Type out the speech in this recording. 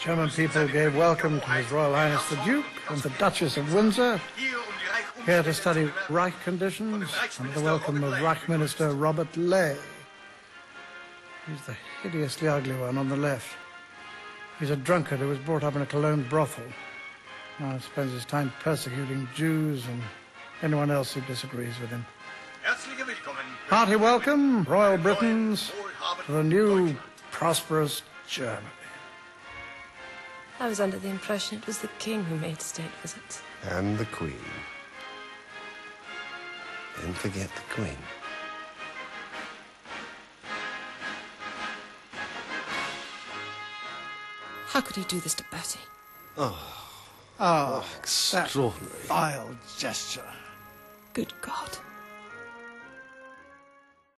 German people gave welcome to His Royal Highness the Duke and the Duchess of Windsor here to study Reich conditions under the welcome of Reich Minister Robert Ley. He's the hideously ugly one on the left. He's a drunkard who was brought up in a Cologne brothel. Now spends his time persecuting Jews and anyone else who disagrees with him. Hearty welcome, Royal Britons, to the new, prosperous Germany. I was under the impression it was the king who made state visits. And the Queen. Don't forget the Queen. How could he do this to Bertie? Ah, ah, oh, Extraordinary. vile gesture. Good God.